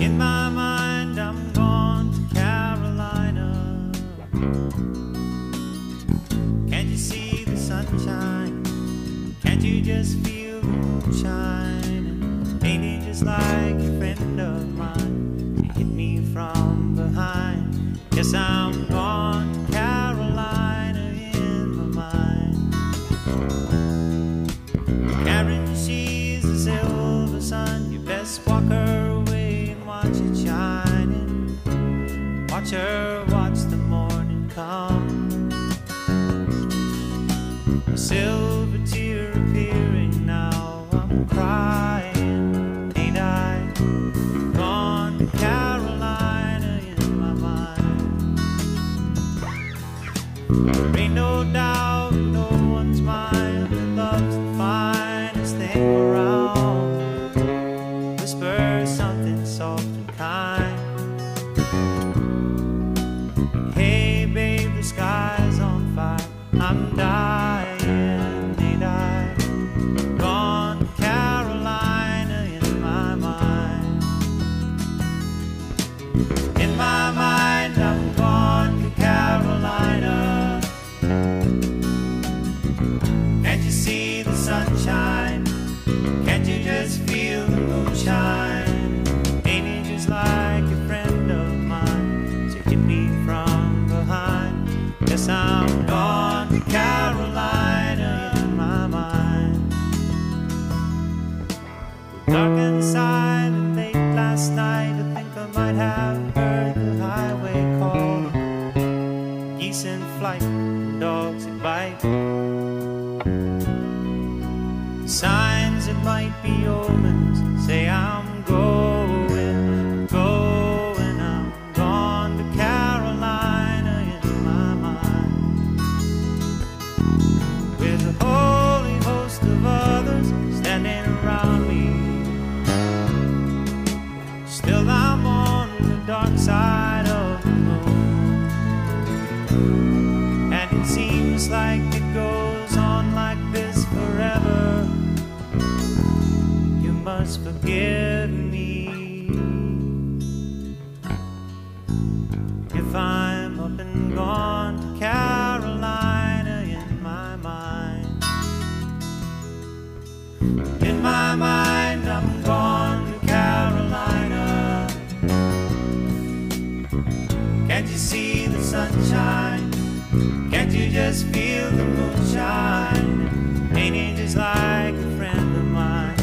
In my mind, I'm gone to Carolina. Can't you see the sunshine? Can't you just feel the moonshine? Ain't it just like a friend of mine? You hit me from behind. Yes, I'm gone to Carolina in my mind. Karen, she's a silver sun. You best walk her away and watch it shining. Watch her watch the morning come. A silver tear appearing now. I'm crying, ain't I? Gone to Carolina in my mind. There ain't no doubt no one's mind love's the finest thing around. I'm dying, Geese in flight, dogs that bite. Signs that might be omens say I'm going, going, I'm gone to Carolina in my mind. With a holy host of others standing around me. Still, I'm on the dark side of the moon. And it seems like it goes on like this forever. You must forgive me if I'm up and gone to Carolina in my mind. Can't you see the sunshine? Can't you just feel the moonshine? Ain't it just like a friend of mine?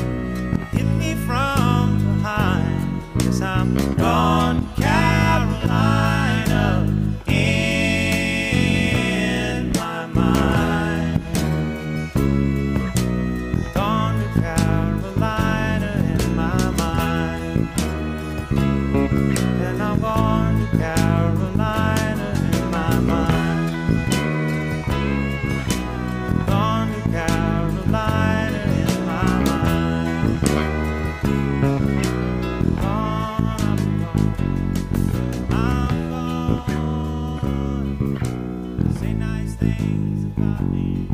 Hit me from behind. Cause I'm gone, Carolina. In my mind. Gone to Carolina in my mind. And I'm gone to Say nice things about me.